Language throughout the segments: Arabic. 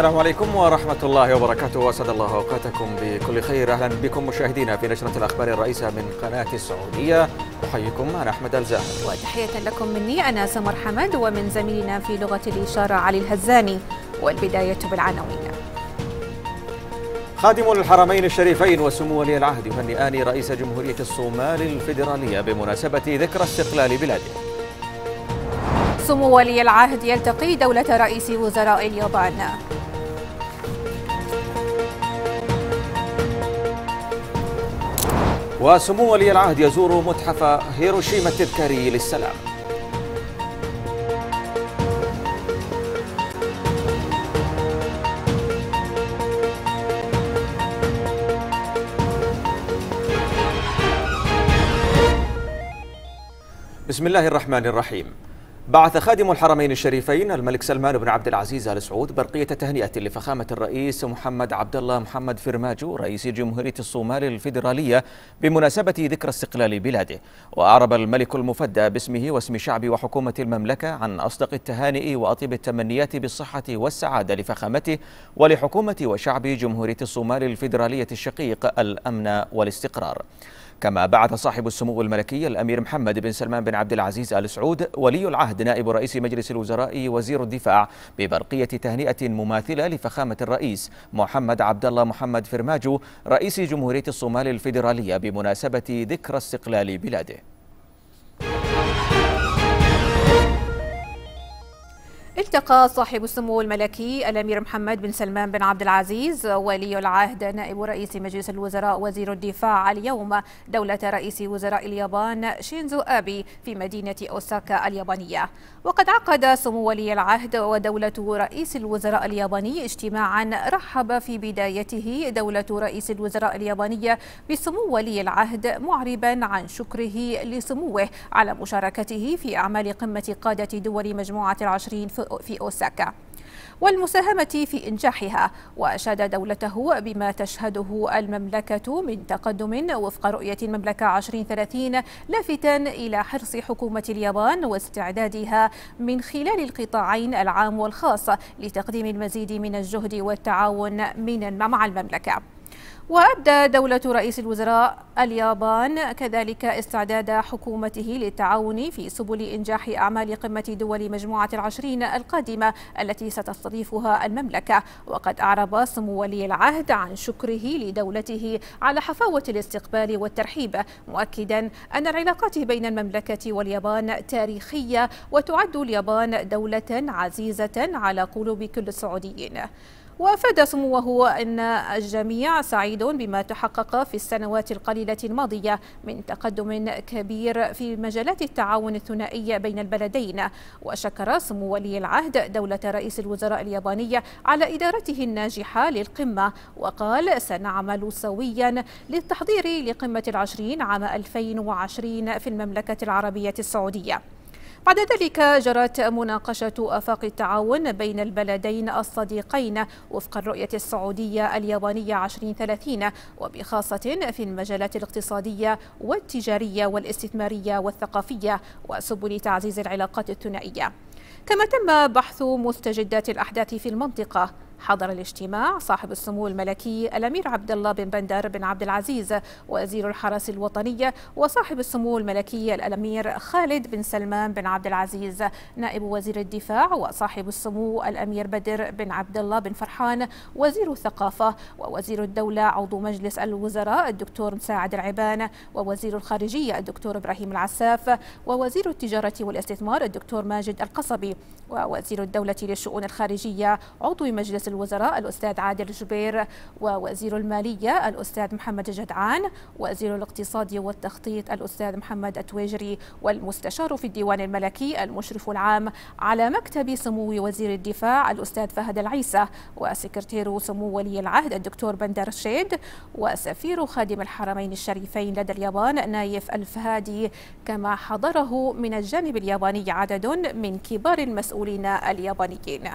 السلام عليكم ورحمة الله وبركاته وأسعد الله أوقاتكم بكل خير. أهلا بكم مشاهدينا في نشرة الأخبار الرئيسة من قناة السعودية. أحييكم أنا أحمد الزاهد. وتحية لكم مني أنا سمر حمد ومن زميلنا في لغة الإشارة علي الهزاني والبداية بالعناوين. خادم الحرمين الشريفين وسمو ولي العهد يهنئان رئيس جمهورية الصومال الفيدرالية بمناسبة ذكرى استقلال بلاده. سمو ولي العهد يلتقي دولة رئيس وزراء اليابان. وسمو ولي العهد يزور متحف هيروشيما التذكاري للسلام. بسم الله الرحمن الرحيم. بعث خادم الحرمين الشريفين الملك سلمان بن عبد العزيز آل سعود برقية تهنئة لفخامة الرئيس محمد عبد الله محمد فرماجو رئيس جمهورية الصومال الفيدرالية بمناسبة ذكرى استقلال بلاده. وأعرب الملك المفدى باسمه واسم شعب وحكومة المملكة عن أصدق التهانئ وأطيب التمنيات بالصحة والسعادة لفخامته ولحكومة وشعب جمهورية الصومال الفيدرالية الشقيق الأمن والاستقرار. كما بعث صاحب السمو الملكي الأمير محمد بن سلمان بن عبد العزيز آل سعود ولي العهد نائب رئيس مجلس الوزراء وزير الدفاع ببرقية تهنئة مماثلة لفخامة الرئيس محمد عبد الله محمد فرماجو رئيس جمهورية الصومال الفيدرالية بمناسبة ذكرى استقلال بلاده. التقى صاحب السمو الملكي الأمير محمد بن سلمان بن عبد العزيز ولي العهد نائب رئيس مجلس الوزراء وزير الدفاع اليوم دولة رئيس وزراء اليابان شينزو آبي في مدينة أوساكا اليابانية. وقد عقد سمو ولي العهد ودولة رئيس الوزراء الياباني اجتماعا رحب في بدايته دولة رئيس الوزراء اليابانية بسمو ولي العهد معربا عن شكره لسموه على مشاركته في أعمال قمة قادة دول مجموعة العشرين في أوساكا والمساهمة في إنجاحها وأشاد دولته بما تشهده المملكة من تقدم وفق رؤية المملكة 2030 لافتا إلى حرص حكومة اليابان واستعدادها من خلال القطاعين العام والخاص لتقديم المزيد من الجهد والتعاون من مع المملكة. وأبدى دولة رئيس الوزراء اليابان كذلك استعداد حكومته للتعاون في سبل إنجاح أعمال قمة دول مجموعة العشرين القادمة التي ستستضيفها المملكة. وقد أعرب سمو ولي العهد عن شكره لدولته على حفاوة الاستقبال والترحيب مؤكدا أن العلاقات بين المملكة واليابان تاريخية وتعد اليابان دولة عزيزة على قلوب كل السعوديين. وافاد سموه إن الجميع سعيد بما تحقق في السنوات القليلة الماضية من تقدم كبير في مجالات التعاون الثنائي بين البلدين. وشكر سمو ولي العهد دولة رئيس الوزراء اليابانيه على إدارته الناجحة للقمة وقال سنعمل سويا للتحضير لقمة العشرين عام 2020 في المملكة العربية السعودية. بعد ذلك جرت مناقشة آفاق التعاون بين البلدين الصديقين وفق الرؤية السعودية اليابانية 2030 وبخاصة في المجالات الاقتصادية والتجارية والاستثمارية والثقافية وسبل تعزيز العلاقات الثنائية. كما تم بحث مستجدات الأحداث في المنطقة حضر الاجتماع صاحب السمو الملكي الأمير عبد الله بن بندر بن عبد العزيز وزير الحرس الوطنيه وصاحب السمو الملكي الأمير خالد بن سلمان بن عبد العزيز نائب وزير الدفاع وصاحب السمو الأمير بدر بن عبد الله بن فرحان وزير الثقافة ووزير الدولة عضو مجلس الوزراء الدكتور مساعد العبان ووزير الخارجية الدكتور إبراهيم العساف ووزير التجارة والاستثمار الدكتور ماجد القصبي ووزير الدولة للشؤون الخارجية عضو مجلس الوزراء الأستاذ عادل جبير ووزير المالية الأستاذ محمد جدعان وزير الاقتصاد والتخطيط الأستاذ محمد التويجري والمستشار في الديوان الملكي المشرف العام على مكتب سمو وزير الدفاع الأستاذ فهد العيسى وسكرتير سمو ولي العهد الدكتور بندر الشيد وسفير خادم الحرمين الشريفين لدى اليابان نايف الفهادي كما حضره من الجانب الياباني عدد من كبار المسؤولين اليابانيين.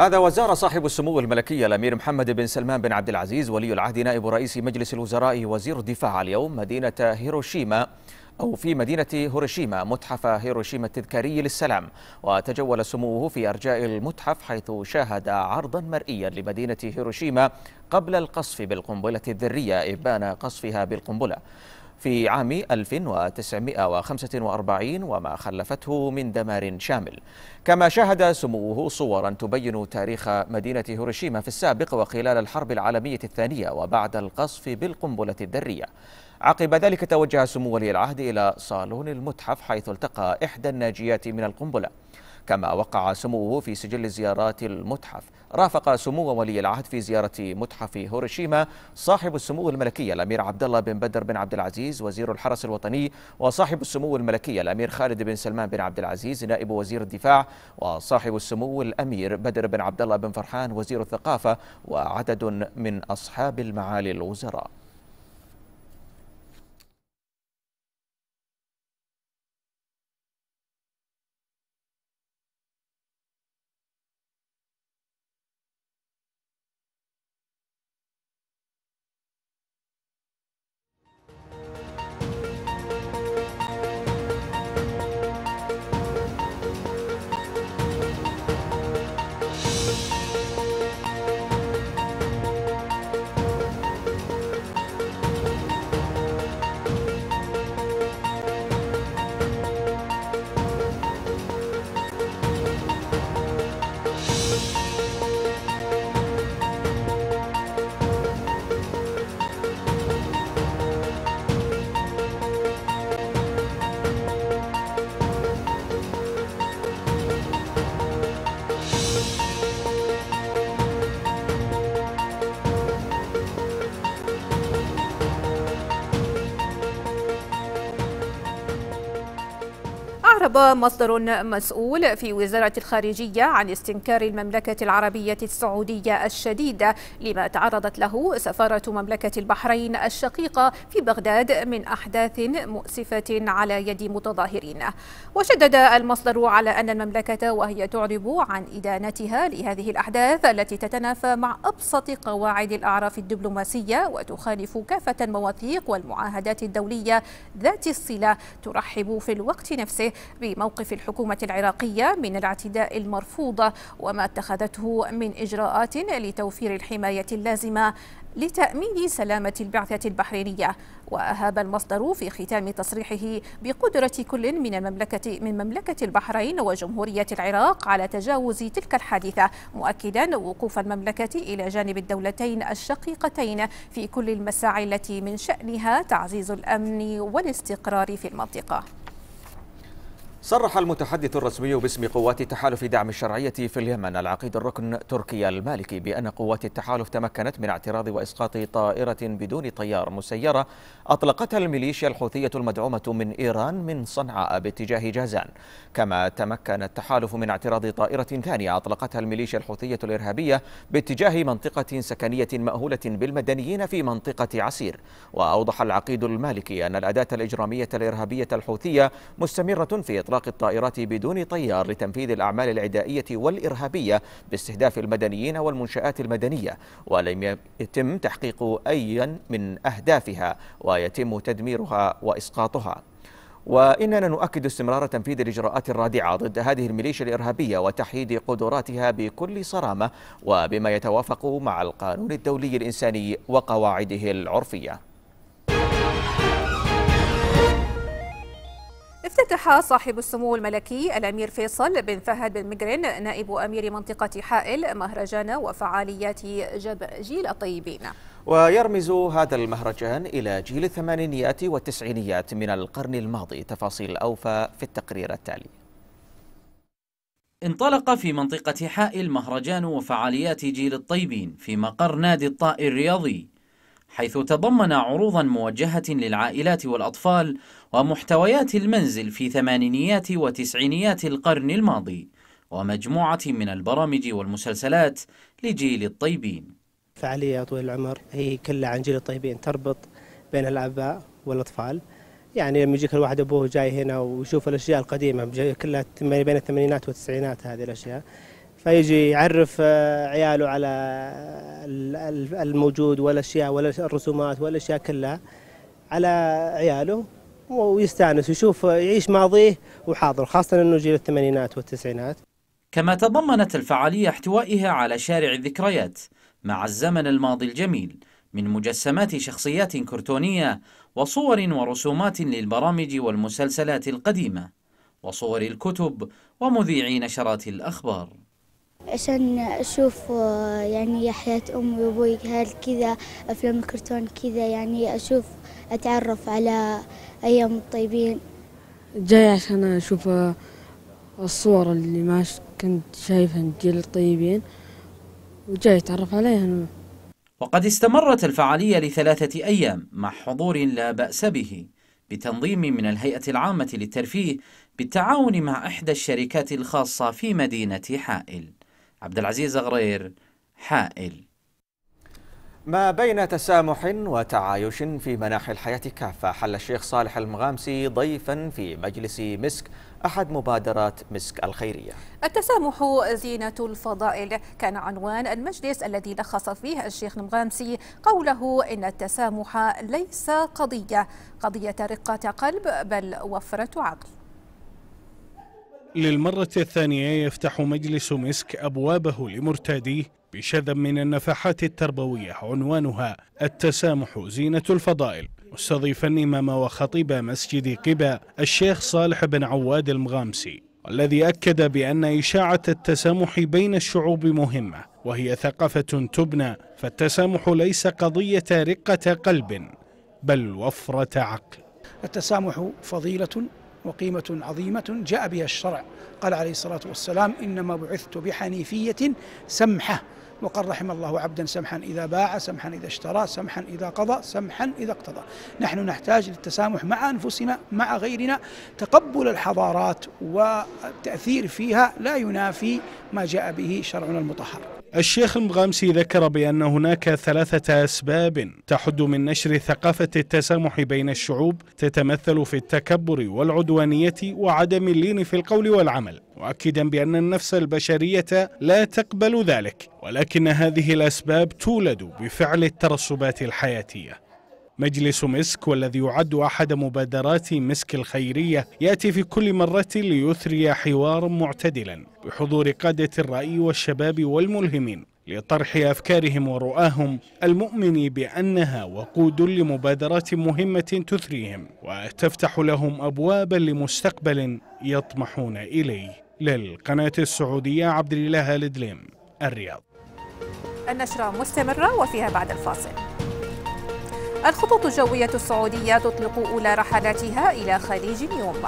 هذا وزار صاحب السمو الملكي الأمير محمد بن سلمان بن عبد العزيز ولي العهد نائب رئيس مجلس الوزراء وزير الدفاع اليوم مدينة هيروشيما أو في مدينة هيروشيما متحف هيروشيما التذكاري للسلام. وتجول سموه في أرجاء المتحف حيث شاهد عرضا مرئيا لمدينة هيروشيما قبل القصف بالقنبلة الذرية إبان قصفها بالقنبلة. في عام 1945 وما خلفته من دمار شامل. كما شاهد سموه صورا تبين تاريخ مدينة هيروشيما في السابق وخلال الحرب العالمية الثانية وبعد القصف بالقنبلة الذرية. عقب ذلك توجه سمو ولي العهد إلى صالون المتحف حيث التقى إحدى الناجيات من القنبلة. كما وقع سموه في سجل زيارات المتحف. رافق سمو ولي العهد في زيارة متحف هيروشيما صاحب السمو الملكي الأمير عبد الله بن بدر بن عبد العزيز وزير الحرس الوطني وصاحب السمو الملكي الأمير خالد بن سلمان بن عبد العزيز نائب وزير الدفاع وصاحب السمو الأمير بدر بن عبد الله بن فرحان وزير الثقافة وعدد من أصحاب المعالي الوزراء. أعرب مصدر مسؤول في وزارة الخارجية عن استنكار المملكة العربية السعودية الشديد لما تعرضت له سفارة مملكة البحرين الشقيقة في بغداد من أحداث مؤسفة على يد متظاهرين. وشدد المصدر على أن المملكة وهي تعرب عن إدانتها لهذه الأحداث التي تتنافى مع أبسط قواعد الأعراف الدبلوماسية وتخالف كافة المواثيق والمعاهدات الدولية ذات الصلة ترحب في الوقت نفسه بموقف الحكومة العراقية من الاعتداء المرفوض وما اتخذته من إجراءات لتوفير الحماية اللازمة لتأمين سلامة البعثة البحرينية. وأهاب المصدر في ختام تصريحه بقدرة كل من المملكة من مملكة البحرين وجمهورية العراق على تجاوز تلك الحادثة مؤكدا وقوف المملكة إلى جانب الدولتين الشقيقتين في كل المساعي التي من شأنها تعزيز الأمن والاستقرار في المنطقة. صرح المتحدث الرسمي باسم قوات تحالف دعم الشرعية في اليمن العقيد الركن تركيا المالكي بأن قوات التحالف تمكنت من اعتراض وإسقاط طائرة بدون طيار مسيرة أطلقتها الميليشيا الحوثية المدعومة من إيران من صنعاء باتجاه جازان. كما تمكن التحالف من اعتراض طائرة ثانية أطلقتها الميليشيا الحوثية الإرهابية باتجاه منطقة سكنية مأهولة بالمدنيين في منطقة عسير. وأوضح العقيد المالكي أن الأداة الإجرامية الإرهابية الحوثية مستمرة في إطلاق الطائرات بدون طيار لتنفيذ الأعمال العدائية والإرهابية باستهداف المدنيين والمنشآت المدنية ولم يتم تحقيق أي من أهدافها ويتم تدميرها وإسقاطها. وإننا نؤكد استمرار تنفيذ الإجراءات الرادعة ضد هذه الميليشيا الإرهابية وتحييد قدراتها بكل صرامة وبما يتوافق مع القانون الدولي الإنساني وقواعده العرفية. افتتح صاحب السمو الملكي الأمير فيصل بن فهد بن مقرن نائب أمير منطقة حائل مهرجان وفعاليات جب جيل الطيبين. ويرمز هذا المهرجان إلى جيل الثمانينيات والتسعينيات من القرن الماضي. تفاصيل أوفى في التقرير التالي. انطلق في منطقة حائل مهرجان وفعاليات جيل الطيبين في مقر نادي الطائر الرياضي. حيث تضمن عروضا موجهة للعائلات والأطفال ومحتويات المنزل في ثمانينيات وتسعينيات القرن الماضي ومجموعة من البرامج والمسلسلات لجيل الطيبين. فعالية طويل العمر هي كلها عن جيل الطيبين تربط بين الآباء والأطفال. يعني لما يجيك الواحد أبوه جاي هنا ويشوف الأشياء القديمة كلها بين الثمانينات والتسعينات هذه الأشياء. فيجي يعرف آه، عياله على الموجود والاشياء والرسومات والاشياء كلها على عياله ويستأنس ويشوف يعيش ماضيه وحاضر خاصة أنه جيل الثمانينات والتسعينات. كما تضمنت الفعالية احتوائها على شارع الذكريات مع الزمن الماضي الجميل من مجسمات شخصيات كرتونية وصور ورسومات للبرامج والمسلسلات القديمة وصور الكتب ومذيعي نشرات الأخبار. عشان أشوف يعني حياة أمي وأبوي هل كذا أفلام الكرتون كذا يعني أشوف أتعرف على أيام الطيبين. جاي عشان أشوف الصور اللي ما كنت شايفها جيل الطيبين وجاي أتعرف عليها وقد استمرت الفعالية لثلاثة أيام مع حضور لا بأس به بتنظيم من الهيئة العامة للترفيه بالتعاون مع إحدى الشركات الخاصة في مدينة حائل. عبد العزيز غرير حائل. ما بين تسامح وتعايش في مناحي الحياة كافة حل الشيخ صالح المغامسي ضيفا في مجلس مسك أحد مبادرات مسك الخيرية. التسامح زينة الفضائل كان عنوان المجلس الذي لخص فيه الشيخ المغامسي قوله إن التسامح ليس قضية قضية رقة قلب بل وفرة عقل. للمرة الثانية يفتح مجلس مسك أبوابه لمرتاديه بشذا من النفحات التربوية عنوانها التسامح زينة الفضائل مستضيفا إمام وخطيب مسجد قباء الشيخ صالح بن عواد المغامسي والذي أكد بأن إشاعة التسامح بين الشعوب مهمة وهي ثقافة تبنى فالتسامح ليس قضية رقة قلب بل وفرة عقل. التسامح فضيلة وقيمة عظيمة جاء بها الشرع. قال عليه الصلاة والسلام إنما بعثت بحنيفية سمحة. وقال رحم الله عبدا سمحا إذا باع سمحا إذا اشترى سمحا إذا قضى سمحا إذا اقتضى. نحن نحتاج للتسامح مع أنفسنا مع غيرنا. تقبل الحضارات والتأثير فيها لا ينافي ما جاء به شرعنا المطهر. الشيخ المغامسي ذكر بأن هناك ثلاثة أسباب تحد من نشر ثقافة التسامح بين الشعوب تتمثل في التكبر والعدوانية وعدم اللين في القول والعمل مؤكدا بأن النفس البشرية لا تقبل ذلك ولكن هذه الأسباب تولد بفعل الترسبات الحياتية. مجلس مسك والذي يعد أحد مبادرات مسك الخيرية يأتي في كل مرة ليثري حوارا معتدلا بحضور قادة الرأي والشباب والملهمين لطرح أفكارهم ورؤاهم المؤمن بأنها وقود لمبادرات مهمة تثريهم وتفتح لهم أبوابا لمستقبل يطمحون إليه. للقناة السعودية عبد الله الدليم الرياض. النشرة مستمرة وفيها بعد الفاصل. الخطوط الجوية السعودية تطلق أولى رحلاتها إلى خليج نيوم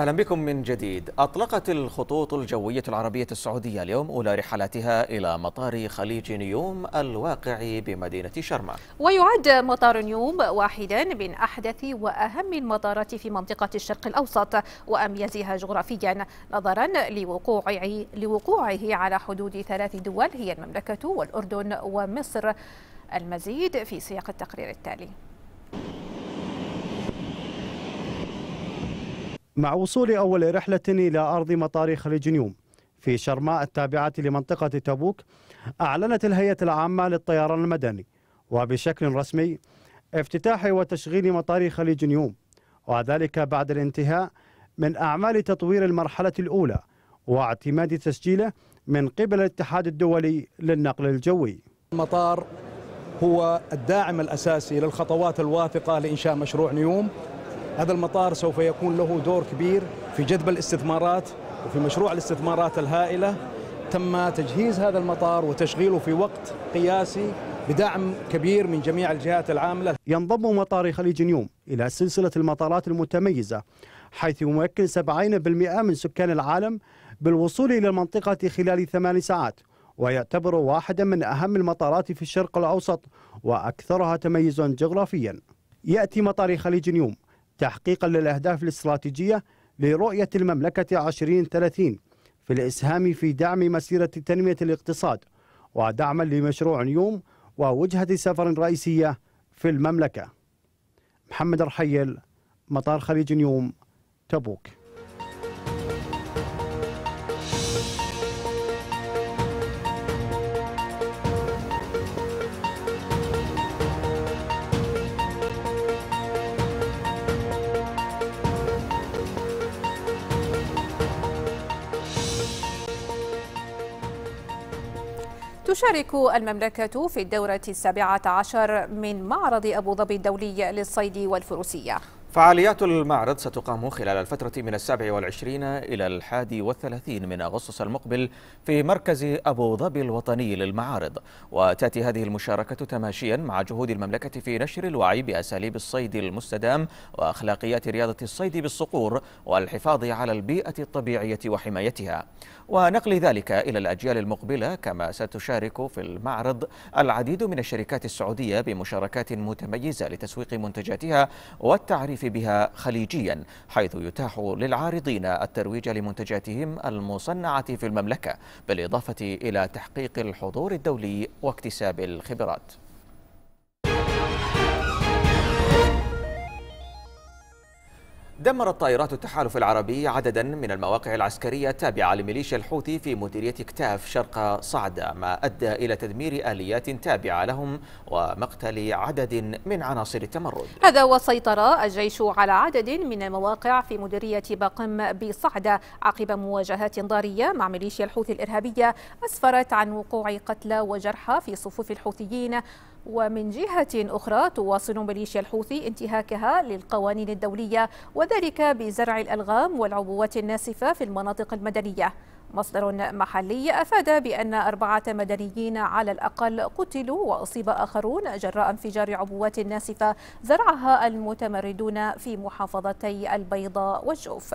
أهلا بكم من جديد. أطلقت الخطوط الجوية العربية السعودية اليوم أولى رحلاتها إلى مطار خليج نيوم الواقع بمدينة شرم ويعد مطار نيوم واحدا من أحدث وأهم المطارات في منطقة الشرق الأوسط وأميزها جغرافيا نظرا لوقوعه, لوقوعه على حدود ثلاث دول هي المملكة والأردن ومصر. المزيد في سياق التقرير التالي. مع وصول أول رحلة إلى أرض مطار خليج نيوم في شرماء التابعة لمنطقة تبوك أعلنت الهيئة العامة للطيران المدني وبشكل رسمي افتتاح وتشغيل مطار خليج نيوم وذلك بعد الانتهاء من أعمال تطوير المرحلة الأولى واعتماد تسجيله من قبل الاتحاد الدولي للنقل الجوي. المطار هو الداعم الأساسي للخطوات الواثقة لإنشاء مشروع نيوم هذا المطار سوف يكون له دور كبير في جذب الاستثمارات وفي مشروع الاستثمارات الهائلة. تم تجهيز هذا المطار وتشغيله في وقت قياسي بدعم كبير من جميع الجهات العاملة. ينضم مطار خليج نيوم إلى سلسلة المطارات المتميزة حيث يمكن 70% من سكان العالم بالوصول إلى المنطقة خلال ثمان ساعات ويعتبر واحدا من أهم المطارات في الشرق الأوسط وأكثرها تميزا جغرافيا. يأتي مطار خليج نيوم تحقيقا للأهداف الاستراتيجية لرؤية المملكة 2030 في الإسهام في دعم مسيرة تنمية الاقتصاد ودعما لمشروع نيوم ووجهة سفر رئيسية في المملكة. محمد رحيل مطار خليج نيوم تبوك. تشارك المملكة في الدورة السابعة عشر من معرض أبو ظبي الدولي للصيد والفروسية. فعاليات المعرض ستقام خلال الفترة من السابع والعشرين إلى الحادي والثلاثين من أغسطس المقبل في مركز أبو ظبي الوطني للمعارض. وتأتي هذه المشاركة تماشيا مع جهود المملكة في نشر الوعي بأساليب الصيد المستدام وأخلاقيات رياضة الصيد بالصقور والحفاظ على البيئة الطبيعية وحمايتها. ونقل ذلك إلى الأجيال المقبلة كما ستشارك في المعرض العديد من الشركات السعودية بمشاركات متميزة لتسويق منتجاتها والتعريف بها خليجيا حيث يتاح للعارضين الترويج لمنتجاتهم المصنعة في المملكة بالإضافة إلى تحقيق الحضور الدولي واكتساب الخبرات. دمرت طائرات التحالف العربي عددا من المواقع العسكرية التابعة لميليشيا الحوثي في مديرية كتاف شرق صعدة ما أدى إلى تدمير آليات تابعة لهم ومقتل عدد من عناصر التمرد. هذا وسيطر الجيش على عدد من المواقع في مديرية باقم بصعدة عقب مواجهات ضارية مع ميليشيا الحوثي الإرهابية أسفرت عن وقوع قتلى وجرحى في صفوف الحوثيين ومن جهة أخرى تواصل ميليشيا الحوثي انتهاكها للقوانين الدولية وذلك بزرع الألغام والعبوات الناسفة في المناطق المدنية. مصدر محلي أفاد بأن أربعة مدنيين على الأقل قتلوا وأصيب آخرون جراء انفجار عبوات ناسفة زرعها المتمردون في محافظتي البيضاء والجوف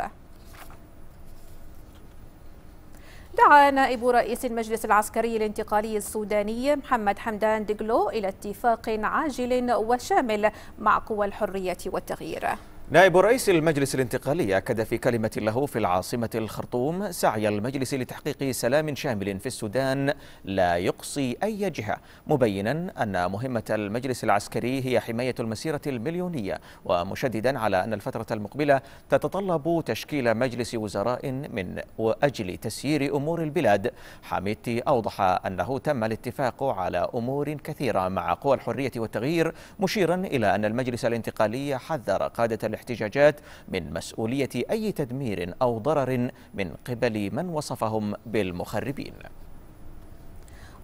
دعا نائب رئيس المجلس العسكري الانتقالي السوداني محمد حمدان دقلو إلى اتفاق عاجل وشامل مع قوى الحرية والتغيير. نائب رئيس المجلس الانتقالي أكد في كلمة له في العاصمة الخرطوم سعي المجلس لتحقيق سلام شامل في السودان لا يقصي أي جهة مبينا أن مهمة المجلس العسكري هي حماية المسيرة المليونية ومشددا على أن الفترة المقبلة تتطلب تشكيل مجلس وزراء من أجل تسيير أمور البلاد. حميدتي أوضح أنه تم الاتفاق على أمور كثيرة مع قوى الحرية والتغيير مشيرا إلى أن المجلس الانتقالي حذر قادة الاحتجاجات من مسؤولية أي تدمير أو ضرر من قبل من وصفهم بالمخربين.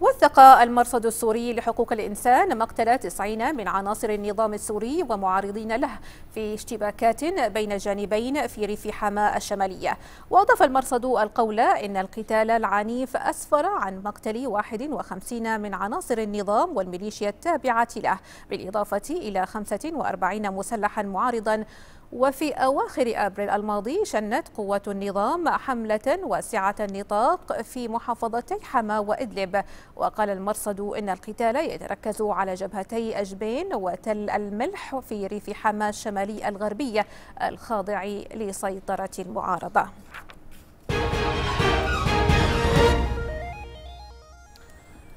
وثق المرصد السوري لحقوق الإنسان مقتل 90 من عناصر النظام السوري ومعارضين له في اشتباكات بين الجانبين في ريف حماة الشمالية. وأضاف المرصد القول إن القتال العنيف أسفر عن مقتل 51 من عناصر النظام والميليشيا التابعة له بالإضافة إلى 45 مسلحا معارضا وفي أواخر أبريل الماضي شنت قوات النظام حملة واسعة النطاق في محافظتي حما وإدلب. وقال المرصد إن القتال يتركز على جبهتي أجبين وتل الملح في ريف حما الشمالي الغربي الخاضع لسيطرة المعارضة.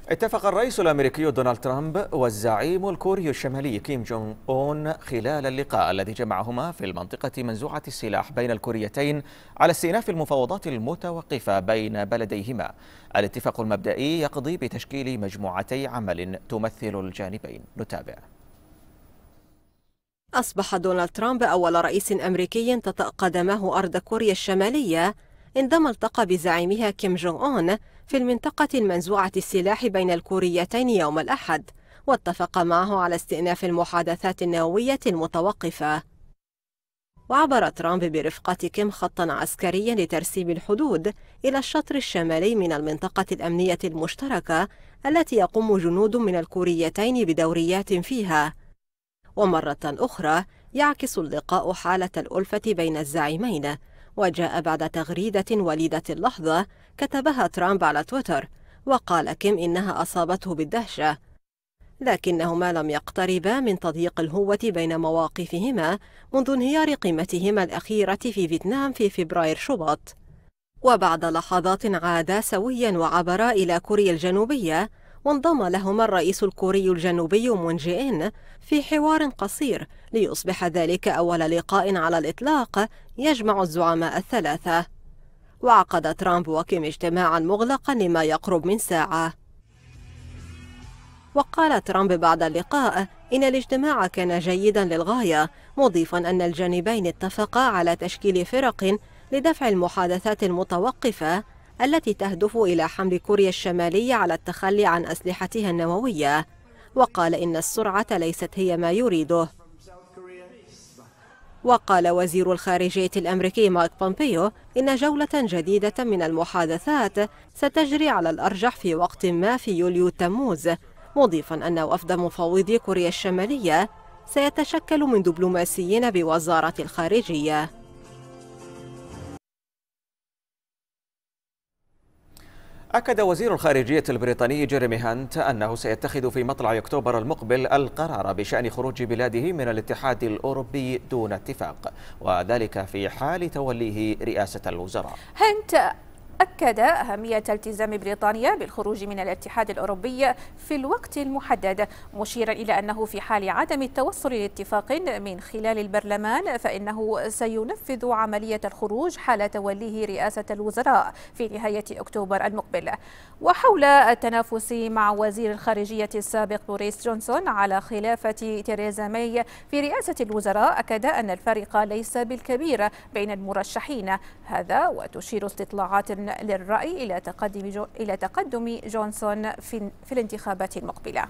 اتفق الرئيس الأمريكي دونالد ترامب والزعيم الكوري الشمالي كيم جونغ أون خلال اللقاء الذي جمعهما في المنطقة منزوعة السلاح بين الكوريتين على استئناف المفاوضات المتوقفة بين بلديهما. الاتفاق المبدئي يقضي بتشكيل مجموعتي عمل تمثل الجانبين. نتابع. أصبح دونالد ترامب أول رئيس أمريكي تطأ قدمه أرض كوريا الشمالية عندما التقى بزعيمها كيم جونغ أون في المنطقة المنزوعة السلاح بين الكوريتين يوم الأحد واتفق معه على استئناف المحادثات النووية المتوقفة. وعبر ترامب برفقة كيم خطا عسكريا لترسيم الحدود إلى الشطر الشمالي من المنطقة الأمنية المشتركة التي يقوم جنود من الكوريتين بدوريات فيها. ومرة أخرى يعكس اللقاء حالة الألفة بين الزعيمين وجاء بعد تغريدة وليدة اللحظة كتبها ترامب على تويتر وقال كيم إنها أصابته بالدهشة. لكنهما لم يقتربا من تضييق الهوة بين مواقفهما منذ انهيار قمتهما الأخيرة في فيتنام في فبراير شباط. وبعد لحظات عادا سويا وعبرا إلى كوريا الجنوبية وانضم لهما الرئيس الكوري الجنوبي مون جي إن في حوار قصير ليصبح ذلك أول لقاء على الإطلاق يجمع الزعماء الثلاثة. وعقد ترامب وكيم اجتماعا مغلقا لما يقرب من ساعة. وقال ترامب بعد اللقاء إن الاجتماع كان جيدا للغاية مضيفا أن الجانبين اتفقا على تشكيل فرق لدفع المحادثات المتوقفة التي تهدف إلى حمل كوريا الشمالية على التخلي عن أسلحتها النووية. وقال إن السرعة ليست هي ما يريده. وقال وزير الخارجية الأمريكي مايك بومبيو إن جولة جديدة من المحادثات ستجري على الأرجح في وقت ما في يوليو تموز مضيفا أن وفد مفوضي كوريا الشمالية سيتشكل من دبلوماسيين بوزارة الخارجية. أكد وزير الخارجية البريطاني جيريمي هانت أنه سيتخذ في مطلع أكتوبر المقبل القرار بشأن خروج بلاده من الاتحاد الأوروبي دون اتفاق وذلك في حال توليه رئاسة الوزراء. هانت أكد أهمية التزام بريطانيا بالخروج من الاتحاد الأوروبي في الوقت المحدد مشيرا إلى أنه في حال عدم التوصل لاتفاق من خلال البرلمان فإنه سينفذ عملية الخروج حال توليه رئاسة الوزراء في نهاية أكتوبر المقبل. وحول التنافس مع وزير الخارجية السابق بوريس جونسون على خلافة تيريزا ماي في رئاسة الوزراء أكد أن الفارق ليس بالكبير بين المرشحين. هذا وتشير استطلاعات للرأي إلى تقدم جو إلى تقدم جونسون في, في الانتخابات المقبلة.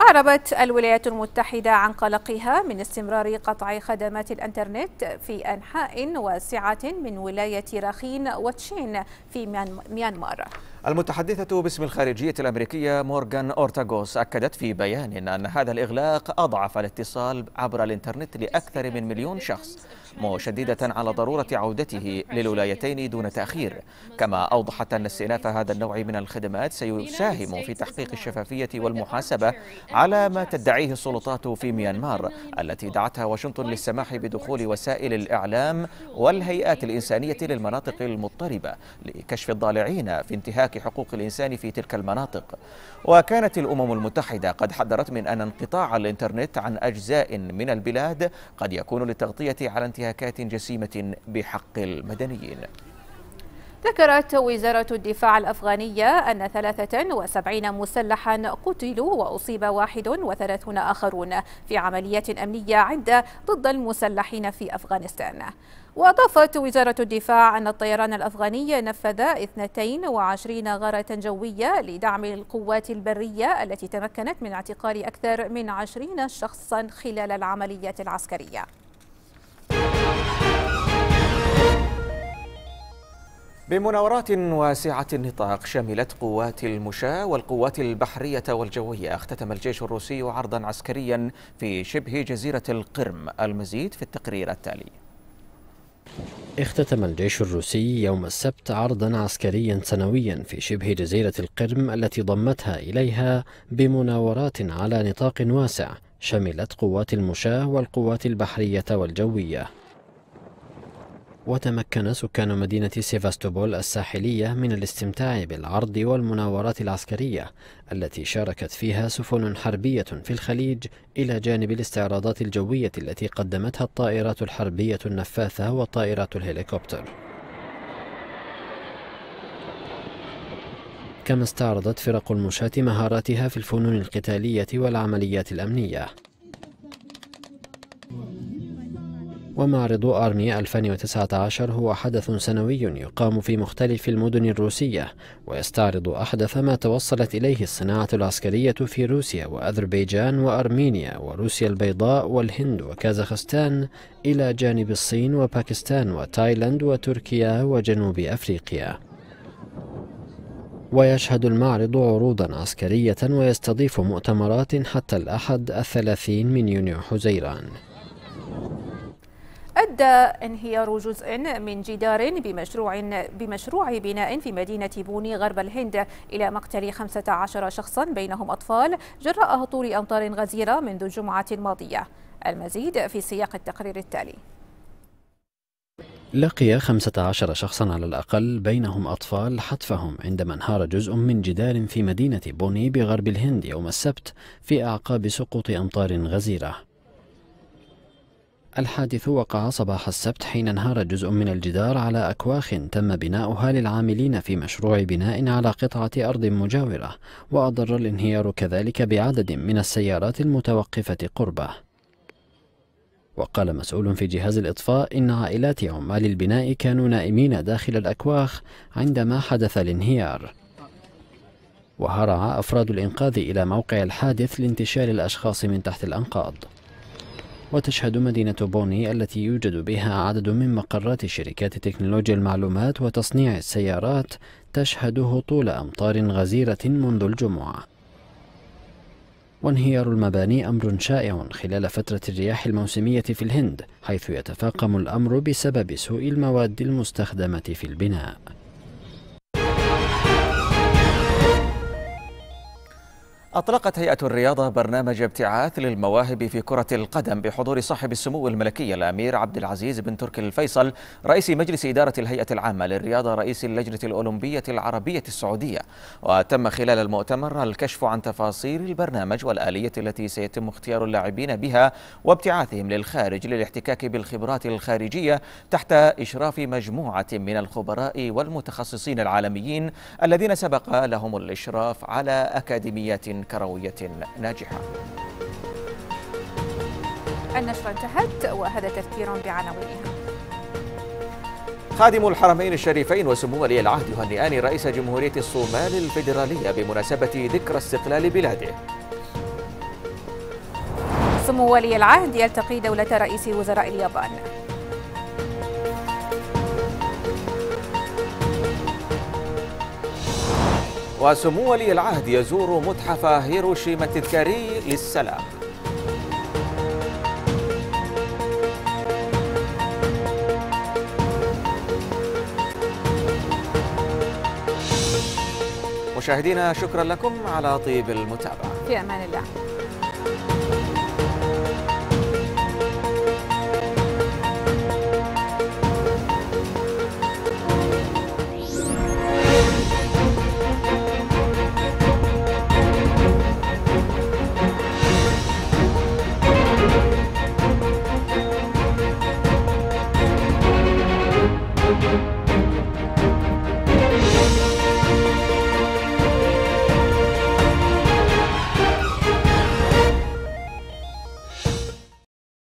أعربت الولايات المتحدة عن قلقها من استمرار قطع خدمات الإنترنت في أنحاء واسعة من ولاية راخين وتشين في ميانمار. المتحدثة باسم الخارجية الأمريكية مورغان أورتاغوس أكدت في بيان أن هذا الإغلاق أضعف الاتصال عبر الإنترنت لأكثر من مليون شخص. مشددة على ضرورة عودته للولايتين دون تأخير. كما أوضحت أن استئناف هذا النوع من الخدمات سيساهم في تحقيق الشفافية والمحاسبة على ما تدعيه السلطات في ميانمار التي دعتها واشنطن للسماح بدخول وسائل الإعلام والهيئات الإنسانية للمناطق المضطربة لكشف الضالعين في انتهاك حقوق الإنسان في تلك المناطق. وكانت الأمم المتحدة قد حذرت من أن انقطاع الإنترنت عن أجزاء من البلاد قد يكون للتغطية على انتهاكات جسيمة بحق المدنيين. ذكرت وزارة الدفاع الأفغانية أن 73 مسلحا قتلوا وأصيب 31 آخرون في عمليات أمنية عدة ضد المسلحين في أفغانستان. وأضافت وزارة الدفاع أن الطيران الأفغاني نفذ 22 غارة جوية لدعم القوات البرية التي تمكنت من اعتقال أكثر من 20 شخصا خلال العمليات العسكرية. بمناورات واسعة النطاق شملت قوات المشاة والقوات البحرية والجوية. اختتم الجيش الروسي عرضا عسكريا في شبه جزيرة القرم. المزيد في التقرير التالي. اختتم الجيش الروسي يوم السبت عرضا عسكريا سنويا في شبه جزيرة القرم التي ضمتها إليها بمناورات على نطاق واسع. شملت قوات المشاة والقوات البحرية والجوية. وتمكن سكان مدينة سيفاستوبول الساحلية من الاستمتاع بالعرض والمناورات العسكرية التي شاركت فيها سفن حربية في الخليج إلى جانب الاستعراضات الجوية التي قدمتها الطائرات الحربية النفاثة وطائرات الهليكوبتر. كما استعرضت فرق المشاة مهاراتها في الفنون القتالية والعمليات الأمنية. ومعرض أرمي 2019 هو حدث سنوي يقام في مختلف المدن الروسية ويستعرض أحدث ما توصلت إليه الصناعة العسكرية في روسيا وأذربيجان وأرمينيا وروسيا البيضاء والهند وكازاخستان إلى جانب الصين وباكستان وتايلاند وتركيا وجنوب أفريقيا. ويشهد المعرض عروضا عسكرية ويستضيف مؤتمرات حتى الأحد الثلاثين من يونيو حزيران. أدى انهيار جزء من جدار بمشروع بمشروع بناء في مدينة بوني غرب الهند إلى مقتل 15 شخصا بينهم أطفال جراء هطول أمطار غزيرة منذ الجمعة الماضية. المزيد في سياق التقرير التالي. لقي 15 شخصا على الأقل بينهم أطفال حتفهم عندما انهار جزء من جدار في مدينة بوني بغرب الهند يوم السبت في أعقاب سقوط أمطار غزيرة. الحادث وقع صباح السبت حين انهار جزء من الجدار على أكواخ تم بناؤها للعاملين في مشروع بناء على قطعة أرض مجاورة وأضر الانهيار كذلك بعدد من السيارات المتوقفة قربه. وقال مسؤول في جهاز الإطفاء إن عائلات عمال البناء كانوا نائمين داخل الأكواخ عندما حدث الانهيار. وهرع أفراد الإنقاذ إلى موقع الحادث لانتشال الأشخاص من تحت الأنقاض. وتشهد مدينة بوني التي يوجد بها عدد من مقرات شركات تكنولوجيا المعلومات وتصنيع السيارات تشهد هطول أمطار غزيرة منذ الجمعة. وانهيار المباني أمر شائع خلال فترة الرياح الموسمية في الهند حيث يتفاقم الأمر بسبب سوء المواد المستخدمة في البناء. أطلقت هيئة الرياضة برنامج ابتعاث للمواهب في كرة القدم بحضور صاحب السمو الملكي الأمير عبد العزيز بن تركي الفيصل رئيس مجلس إدارة الهيئة العامة للرياضة رئيس اللجنة الأولمبية العربية السعودية. وتم خلال المؤتمر الكشف عن تفاصيل البرنامج والآلية التي سيتم اختيار اللاعبين بها وابتعاثهم للخارج للاحتكاك بالخبرات الخارجية تحت إشراف مجموعة من الخبراء والمتخصصين العالميين الذين سبق لهم الإشراف على أكاديميات كروية ناجحة. النشرة انتهت وهذا تذكير بعناوينها خادم الحرمين الشريفين وسمو ولي العهد يهنئان رئيس جمهورية الصومال الفيدرالية بمناسبة ذكرى استقلال بلاده. سمو ولي العهد يلتقي دولة رئيس وزراء اليابان. وسمو ولي العهد يزور متحف هيروشيما التذكاري للسلام. مشاهدينا شكرا لكم على طيب المتابعة. في أمان الله.